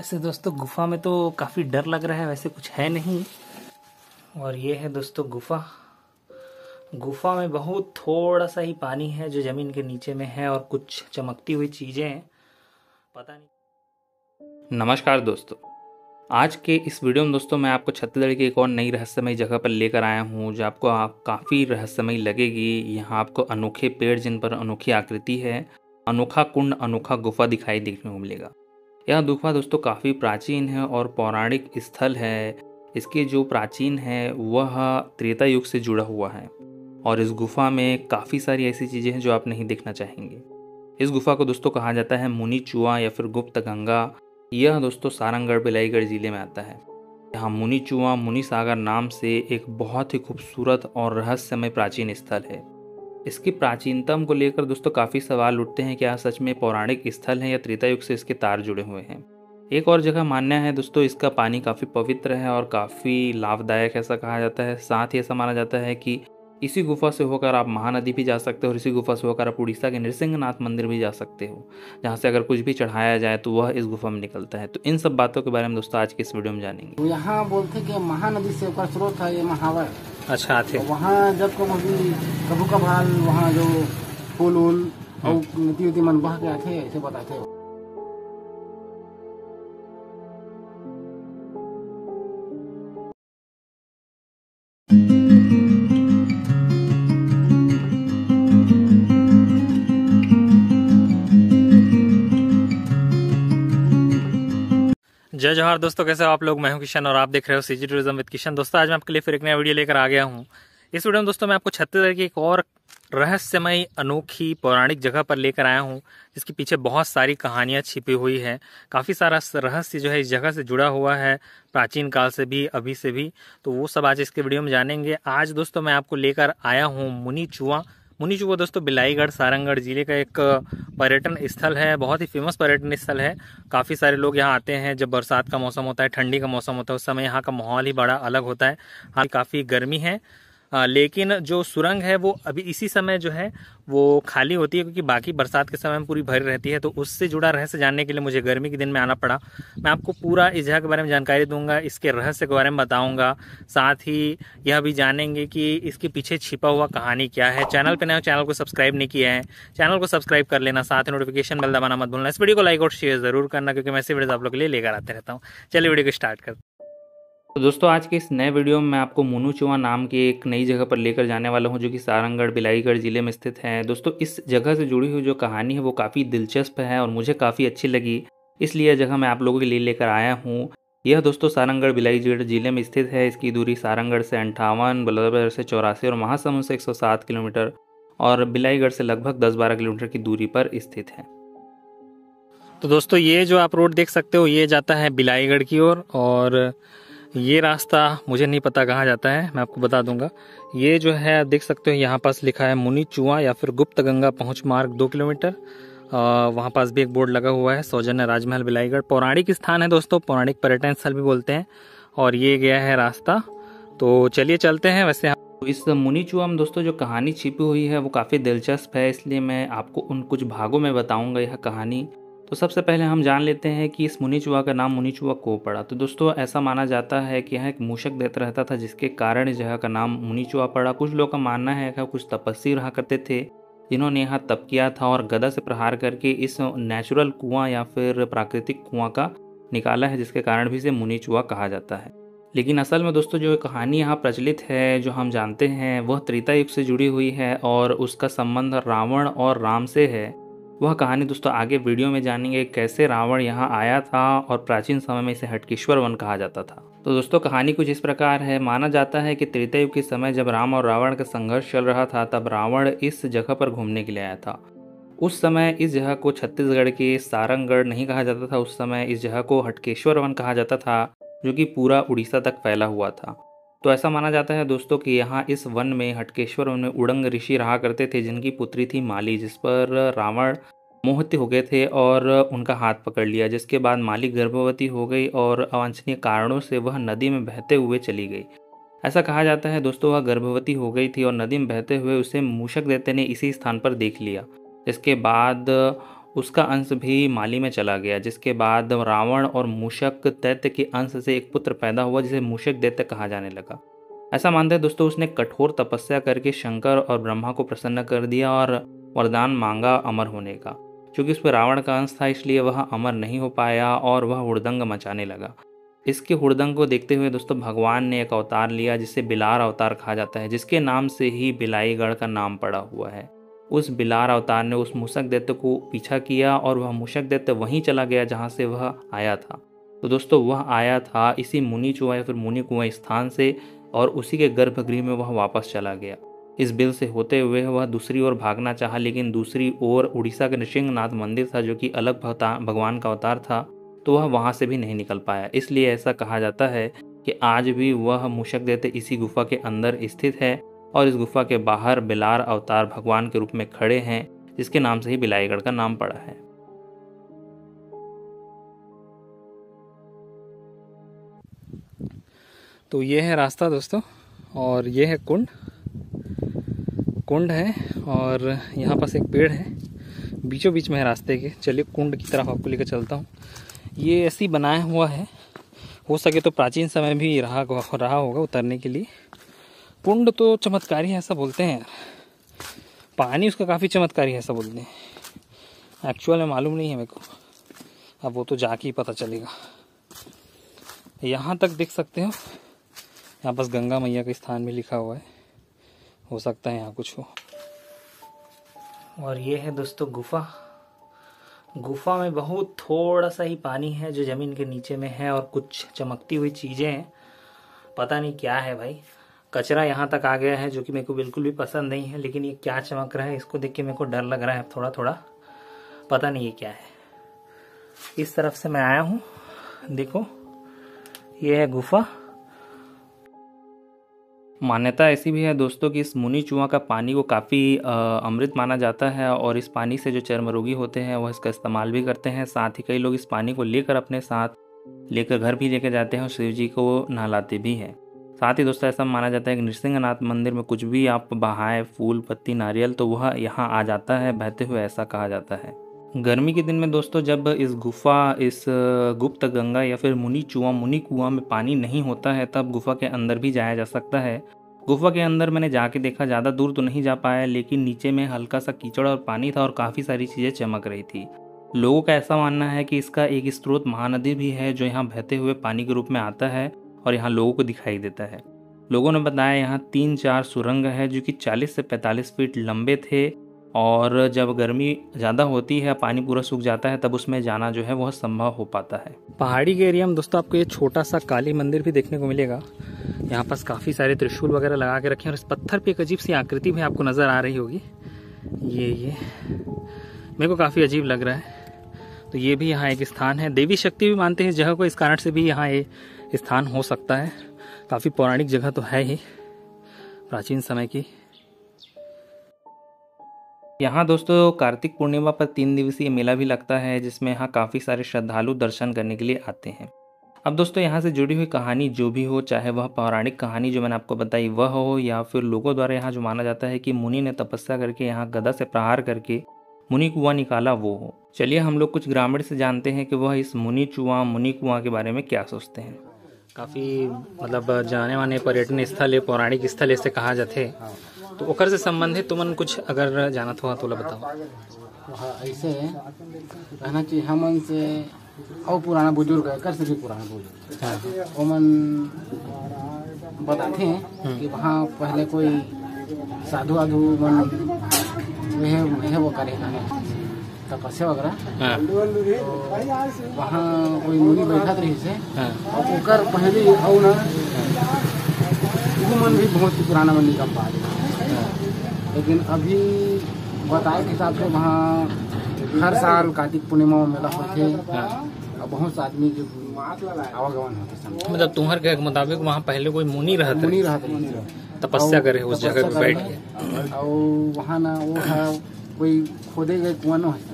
वैसे दोस्तों, गुफा में तो काफ़ी डर लग रहा है, वैसे कुछ है नहीं। और ये है दोस्तों, गुफा। गुफा में बहुत थोड़ा सा ही पानी है जो ज़मीन के नीचे में है और कुछ चमकती हुई चीज़ें हैं। पता नहीं। नमस्कार दोस्तों। आज के इस वीडियो में दोस्तों, मैं आपको छत्तीसगढ़ की एक और नई रहस्यमयी जगह पर लेकर आया हूँ, जो आपको आप काफ़ी रहस्यमयी लगेगी। यहाँ आपको अनोखे पेड़ जिन पर अनोखी आकृति है, अनोखा कुंड, अनोखा गुफा दिखाई देखने को मिलेगा। यह गुफा दोस्तों, काफ़ी प्राचीन है और पौराणिक स्थल है। इसके जो प्राचीन है, वह त्रेता युग से जुड़ा हुआ है। और इस गुफा में काफ़ी सारी ऐसी चीज़ें हैं जो आप नहीं देखना चाहेंगे। इस गुफा को दोस्तों कहा जाता है मुनि चुआ या फिर गुप्त गंगा। यह दोस्तों सारंगढ़ बिलाईगढ़ ज़िले में आता है। यहाँ मुनि चुआ मुनि सागर नाम से एक बहुत ही खूबसूरत और रहस्यमय प्राचीन स्थल है। इसकी प्राचीनतम को लेकर दोस्तों काफ़ी सवाल उठते हैं क्या सच में पौराणिक स्थल है या त्रेता युग से इसके तार जुड़े हुए हैं। एक और जगह मान्य है दोस्तों, इसका पानी काफ़ी पवित्र है और काफ़ी लाभदायक ऐसा कहा जाता है। साथ ही ऐसा माना जाता है कि इसी गुफा से होकर आप महानदी भी जा सकते हो और इसी गुफा से होकर आप उड़ीसा के नृसिंहनाथ मंदिर भी जा सकते हो जहाँ से अगर कुछ भी चढ़ाया जाए तो वह इस गुफा में निकलता है। तो इन सब बातों के बारे में दोस्तों आज के इस वीडियो में जानेंगे। यहाँ बोलते कि महानदी से ओकर स्रोत है ये महावर। अच्छा आते तो वहाँ जब को कभी कभू कभार वहाँ जो फूल उल और नदी उदी मन बह के आते ऐसे बताते हो। जय जवाहर दोस्तों, कैसे हो आप लोग? मैं हूँ किशन और आप देख रहे हो सीजी टूरिज़्म विद किशन। दोस्तों, आज मैं आपके लिए फिर एक नया वीडियो लेकर आ गया हूँ। इस वीडियो में दोस्तों, मैं आपको छत्तीसगढ़ की एक और रहस्यमय, अनोखी, पौराणिक जगह पर लेकर आया हूँ, जिसके पीछे बहुत सारी कहानियाँ छिपी हुई है। काफ़ी सारा रहस्य जो है इस जगह से जुड़ा हुआ है, प्राचीन काल से भी, अभी से भी। तो वो सब आज इसके वीडियो में जानेंगे। आज दोस्तों, मैं आपको लेकर आया हूँ मुनि चुआ मुनि चुको दोस्तों बिलाईगढ़, सारंगढ़ ज़िले का एक पर्यटन स्थल है, बहुत ही फ़ेमस पर्यटन स्थल है। काफ़ी सारे लोग यहाँ आते हैं, जब बरसात का मौसम होता है, ठंडी का मौसम होता है, उस समय यहाँ का माहौल ही बड़ा अलग होता है। हाँ काफ़ी गर्मी है। लेकिन जो सुरंग है, वो अभी इसी समय जो है, वो खाली होती है, क्योंकि बाकी बरसात के समय में पूरी भरी रहती है तो उससे जुड़ा रहस्य जानने के लिए मुझे गर्मी के दिन में आना पड़ा। मैं आपको पूरा इस जगह के बारे में जानकारी दूँगा, इसके रहस्य के बारे में बताऊँगा, साथ ही यह भी जानेंगे कि इसके पीछे छिपा हुआ कहानी क्या है। चैनल पर नए चैनल को सब्सक्राइब नहीं किया है, चैनल को सब्सक्राइब कर लेना, साथ ही नोटिफिकेशन बेल दबाना मत भूलना। इस वीडियो को लाइक और शेयर ज़रूर करना, क्योंकि मैं ऐसे वीडियो आप लोग के लिए लेकर आते रहता हूँ। चलिए वीडियो को स्टार्ट करते तो दोस्तों आज के इस नए वीडियो में मैं आपको मोनू चुआ नाम की एक नई जगह पर लेकर जाने वाला हूँ जो कि सारंगढ़ बिलाईगढ़ ज़िले में स्थित है। दोस्तों इस जगह से जुड़ी हुई जो कहानी है वो काफ़ी दिलचस्प है और मुझे काफ़ी अच्छी लगी। इसलिए जगह मैं आप लोगों के लिए लेकर आया हूँ। यह दोस्तों सारंगढ़ बिलाईगढ़ ज़िले में स्थित है। इसकी दूरी सारंगढ़ से अंठावन बलौदाबाजार से चौरासी और महासमुंद से 107 किलोमीटर और बिलाईगढ़ से लगभग 10-12 किलोमीटर की दूरी पर स्थित है। तो दोस्तों ये जो आप रोड देख सकते हो ये जाता है बिलाईगढ़ की ओर और, और ये रास्ता मुझे नहीं पता कहाँ जाता है, मैं आपको बता दूँगा। ये जो है देख सकते हो, यहाँ पास लिखा है मुनि चुआ या फिर गुप्त गंगा पहुँच मार्ग दो किलोमीटर। वहाँ पास भी एक बोर्ड लगा हुआ है, सौजन्य राजमहल बिलाईगढ़। पौराणिक स्थान है दोस्तों, पौराणिक पर्यटन स्थल भी बोलते हैं, और ये गया है रास्ता। तो चलिए चलते हैं, वैसे तो इस मुनि चुआ में दोस्तों जो कहानी छिपी हुई है, वो काफ़ी दिलचस्प है, इसलिए मैं आपको उन कुछ भागों में बताऊँगा यह कहानी। तो सबसे पहले हम जान लेते हैं कि इस मुनि चुआ का नाम मुनि चुआ को पड़ा। तो दोस्तों, ऐसा माना जाता है कि यहाँ एक मूषक देता रहता था, जिसके कारण इस जगह का नाम मुनि चुआ पड़ा। कुछ लोग का मानना है कि कुछ तपस्वी रहा करते थे, जिन्होंने यहाँ तप किया था और गदा से प्रहार करके इस नेचुरल कुआँ या फिर प्राकृतिक कुआँ का निकाला है, जिसके कारण भी इसे मुनि चुआ कहा जाता है। लेकिन असल में दोस्तों, जो कहानी यहाँ प्रचलित है, जो हम जानते हैं, वह त्रेता युग से जुड़ी हुई है और उसका संबंध रावण और राम से है। वह कहानी दोस्तों आगे वीडियो में जानेंगे कैसे रावण यहाँ आया था और प्राचीन समय में इसे हटकेश्वर वन कहा जाता था। तो दोस्तों कहानी कुछ इस प्रकार है। माना जाता है कि त्रेतायुग के समय जब राम और रावण का संघर्ष चल रहा था, तब रावण इस जगह पर घूमने के लिए आया था। उस समय इस जगह को छत्तीसगढ़ के सारंगगढ़ नहीं कहा जाता था। उस समय इस जगह को हटकेश्वर वन कहा जाता था, जो कि पूरा उड़ीसा तक फैला हुआ था। तो ऐसा माना जाता है दोस्तों कि यहाँ इस वन में हटकेश्वर वन में उड़ंग ऋषि रहा करते थे, जिनकी पुत्री थी माली, जिस पर रावण मोहित हो गए थे और उनका हाथ पकड़ लिया, जिसके बाद माली गर्भवती हो गई और अवांछनीय कारणों से वह नदी में बहते हुए चली गई। ऐसा कहा जाता है दोस्तों, वह गर्भवती हो गई थी और नदी में बहते हुए उसे मूषक देते ने इसी स्थान पर देख लिया इसके बाद उसका अंश भी माली में चला गया, जिसके बाद रावण और मूषक दैत्य के अंश से एक पुत्र पैदा हुआ, जिसे मूषक दैत्य कहा जाने लगा। ऐसा मानते हैं दोस्तों, उसने कठोर तपस्या करके शंकर और ब्रह्मा को प्रसन्न कर दिया और वरदान मांगा अमर होने का। क्योंकि उस पर रावण का अंश था, इसलिए वह अमर नहीं हो पाया और वह हुड़दंग मचाने लगा। इसके हुड़दंग को देखते हुए दोस्तों, भगवान ने एक अवतार लिया, जिसे बिलार अवतार कहा जाता है, जिसके नाम से ही बिलाईगढ़ का नाम पड़ा हुआ है। उस बिलार अवतार ने उस मूषक दैत्य को पीछा किया और वह मूषक दैत्य वहीं चला गया जहाँ से वह आया था। तो दोस्तों, वह आया था इसी मुनि चुआ या फिर मुनि कुआ स्थान से और उसी के गर्भगृह में वह वापस चला गया। इस बिल से होते हुए वह दूसरी ओर भागना चाहा, लेकिन दूसरी ओर उड़ीसा के नृसिंहनाथ मंदिर था जो कि अलग भगवान का अवतार था तो वह वहाँ से भी नहीं निकल पाया। इसलिए ऐसा कहा जाता है कि आज भी वह मूषक देते इसी गुफा के अंदर स्थित है और इस गुफा के बाहर बिलार अवतार भगवान के रूप में खड़े हैं, जिसके नाम से ही बिलाईगढ़ का नाम पड़ा है। तो ये है रास्ता दोस्तों, और ये है कुंड। कुंड है, और यहाँ पास एक पेड़ है। बीचों बीच में है रास्ते के। चलिए कुंड की तरफ़ आपको लेकर चलता हूँ। ये ऐसी बनाया हुआ है। हो सके तो प्राचीन समय भी रहा रहा होगा उतरने के लिए। कुंड तो चमत्कारी है, ऐसा बोलते हैं। पानी उसका काफ़ी चमत्कारी है, ऐसा बोलते हैं एक्चुअल में मालूम नहीं है मेरे को। अब वो तो जाके ही पता चलेगा। यहाँ तक देख सकते हो। यहाँ बस गंगा मैया के स्थान भी लिखा हुआ है। हो सकता है यहाँ कुछ हो। और ये है दोस्तों गुफा। गुफा में बहुत थोड़ा सा ही पानी है जो ज़मीन के नीचे में है और कुछ चमकती हुई चीज़ें हैं। पता नहीं क्या है भाई। कचरा यहाँ तक आ गया है, जो कि मेरे को बिल्कुल भी पसंद नहीं है, लेकिन ये क्या चमक रहा है, इसको देख के मेरे को डर लग रहा है थोड़ा थोड़ा पता नहीं ये क्या है। इस तरफ़ से मैं आया हूँ, देखो, ये है गुफा। मान्यता ऐसी भी है दोस्तों कि इस मुनि चुआ का पानी को काफ़ी अमृत माना जाता है और इस पानी से जो चर्म रोगी होते हैं, वह इसका इस्तेमाल भी करते हैं। साथ ही कई लोग इस पानी को लेकर अपने साथ लेकर घर भी लेकर जाते हैं और शिव जी को नहलाते भी हैं। साथ ही दोस्तों, ऐसा माना जाता है कि नृसिंहनाथ मंदिर में कुछ भी आप बहाएँ, फूल, पत्ती, नारियल तो वह यहाँ आ जाता है, बहते हुए ऐसा कहा जाता है। गर्मी के दिन में दोस्तों, जब इस गुफा, इस गुप्त गंगा या फिर मुनि चुआ, मुनि कुआँ में पानी नहीं होता है, तब गुफा के अंदर भी जाया जा सकता है। गुफा के अंदर मैंने जाके देखा, ज़्यादा दूर तो नहीं जा पाया, लेकिन नीचे में हल्का सा कीचड़ और पानी था और काफ़ी सारी चीज़ें चमक रही थी। लोगों का ऐसा मानना है कि इसका एक स्रोत महानदी भी है, जो यहाँ बहते हुए पानी के रूप में आता है। और यहाँ लोगों को दिखाई देता है। लोगों ने बताया यहाँ तीन चार सुरंग है जो कि 40 से 45 फीट लंबे थे और जब गर्मी ज़्यादा होती है, पानी पूरा सूख जाता है, तब उसमें जाना जो है वह संभव हो पाता है। पहाड़ी के एरिया में दोस्तों आपको ये छोटा सा काली मंदिर भी देखने को मिलेगा। यहाँ पास काफ़ी सारे त्रिशूल वगैरह लगा के रखे हैं और इस पत्थर पे एक अजीब सी आकृति भी आपको नज़र आ रही होगी। ये ये। मेरे को काफ़ी अजीब लग रहा है। तो ये भी यहाँ एक स्थान है। देवी शक्ति भी मानते हैं जगह को, इस कारण से भी यहाँ ये स्थान हो सकता है। काफ़ी पौराणिक जगह तो है ही, प्राचीन समय की। यहाँ दोस्तों, कार्तिक पूर्णिमा पर तीन दिवसीय मेला भी लगता है, जिसमें यहाँ काफ़ी सारे श्रद्धालु दर्शन करने के लिए आते हैं। अब दोस्तों, यहाँ से जुड़ी हुई कहानी जो भी हो, चाहे वह पौराणिक कहानी जो मैंने आपको बताई वह हो, या फिर लोगों द्वारा यहाँ जो माना जाता है कि मुनि ने तपस्या करके यहाँ गदा से प्रहार करके मुनि कुआँ निकाला, वो हो। चलिए हम लोग कुछ ग्रामीण से जानते हैं कि वह इस मुनि चुआ, मुनि कुआँ के बारे में क्या सोचते हैं। काफ़ी मतलब जाने माने पर्यटन स्थल है पौराणिक स्थल ऐसे कहा जाते तो ओकर से संबंधित तुमन कुछ अगर जाना हुआ तो बताओ। हाँ ऐसे कहना चाहिए। हमन से और पुराना बुज़ुर्ग है कर से भी पुराना बुज़ुर्ग। हाँ। ओमन बताते हैं कि वहाँ पहले कोई साधु वाधु मन वह वह वो करे तपस्या वगैरह। हाँ। तो वहाँ कोई मुनि बैठत रही से हाँ। और ओकर पहले ना मन भी बहुत ही पुराना मन निकल पा लेकिन अभी बताए के हिसाब से वहाँ हर साल कार्तिक पूर्णिमा में मेला होते हाँ। और बहुत से आदमी जो आवागमन होते मतलब तुम्हारे के मुताबिक वहाँ पहले कोई मुनि रहते मुनि रहते हैं तपस्या करे उस जगह पे बैठ के। और वहाँ ना वो है कोई खोदे गए कुआँ न है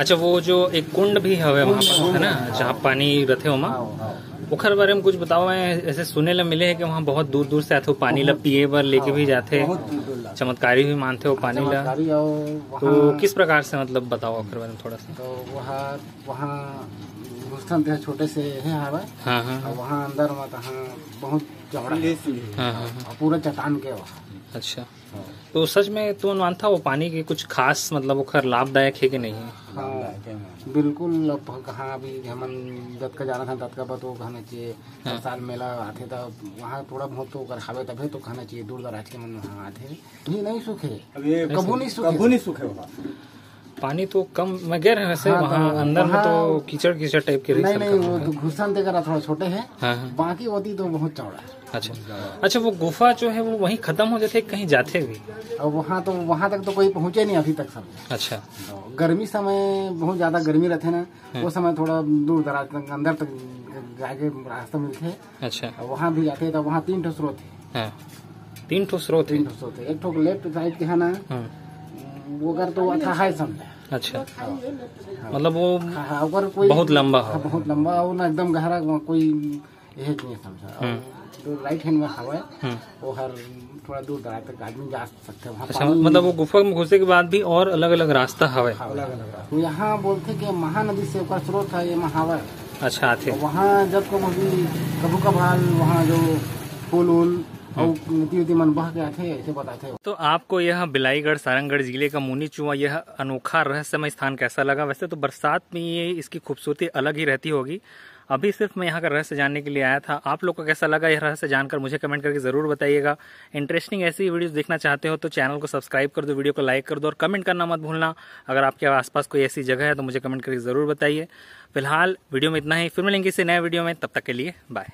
अच्छा वो जो एक कुंड भी है वहाँ पर है ना? जहाँ पानी रथे वहाँ। हाँ, हाँ। ओखर बारे में कुछ बताओ मैं ऐसे सुने ला मिले है कि वहाँ बहुत दूर दूर से आते हो पानी ला पिए बर लेके भी जाते चमत्कारी भी मानते हो पानी ला। तो किस प्रकार से मतलब बताओ ओखर बारे में थोड़ा सा? तो वहाँ वहाँ घुसथन थे छोटे से है हवा हाँ हाँ और वहाँ अंदर में तहाँ बहुत चौड़ा हाँ। हाँ। हाँ पूरा चट्टान के वहाँ। अच्छा। तो सच में तो मानता वो पानी के कुछ खास मतलब ओखर लाभदायक है कि नहीं है? हाँ। बिल्कुल अब कहाँ अभी हमन दत्त का जाना था दत्त का तो कहना चाहिए। हर साल मेला आते तो वहाँ थोड़ा बहुत तो कर खावे तभी तो कहना चाहिए। दूर दराज के मन वहाँ आते। ये नहीं सूखे कबू नहीं सूखे कबू नहीं सूखे वहाँ। पानी तो कम मैं गए वैसे हाँ, वहाँ तो अंदर में तो कीचड़ कीचड़ टाइप के नहीं नहीं वो तो घुसन देकर थोड़ा छोटे हैं। हाँ हाँ। बाकी होती तो बहुत चौड़ा है। अच्छा। अच्छा वो गुफा जो है वो वहीं खत्म हो जाते कहीं जाते भी? और वहाँ तो वहाँ तक तो कोई पहुँचे नहीं अभी तक सब। अच्छा। तो गर्मी समय बहुत ज़्यादा गर्मी रहते ना वो समय थोड़ा दूर दराज तक अंदर तक जाके रास्ता मिलते है। अच्छा। वहाँ भी जाते तो वहाँ तीन ठो स्रोत है। हाँ। तीन ठो स्रोत तीन ठो स्रोत है। एक ठो लेफ़्ट साइड के है ना हाँ वो अगर तो अच्छा है समझे। अच्छा। मतलब वो हाँ, अगर कोई बहुत लंबा हाँ, हो बहुत लंबा हो ना एकदम गहरा कोई यह नहीं समझा। जो राइट हैंड में हवा है हम्म। वो हर थोड़ा दूर दराज तक आदमी जा सकते हैं। अच्छा मतलब वो गुफा में घुसे के बाद भी और अलग अलग रास्ता हवे। अलग अलग रास्ते। यहाँ बोलते कि महानदी से ऊपर स्रोत है ये महावा अच्छा वहाँ जब को अभी कभू कभार वहाँ जो फूल वूल और मन बह आते ऐसे बताते तो आपको यह बिलाईगढ़, सारंगढ़ ज़िले का मुनी चुआ यह अनोखा रहस्यमय स्थान कैसा लगा? वैसे तो बरसात में ये इसकी खूबसूरती अलग ही रहती होगी। अभी सिर्फ़ मैं यहाँ का रहस्य जानने के लिए आया था। आप लोग को कैसा लगा यह रहस्य जानकर? मुझे कमेंट करके ज़रूर बताइएगा। इंटरेस्टिंग ऐसी वीडियोस देखना चाहते हो तो चैनल को सब्सक्राइब कर दो वीडियो को लाइक कर दो और कमेंट करना मत भूलना। अगर आपके आसपास कोई ऐसी जगह है तो मुझे कमेंट करके ज़रूर बताइए। फ़िलहाल वीडियो में इतना ही। फिर मिलेंगे इसे नए वीडियो में। तब तक के लिए बाय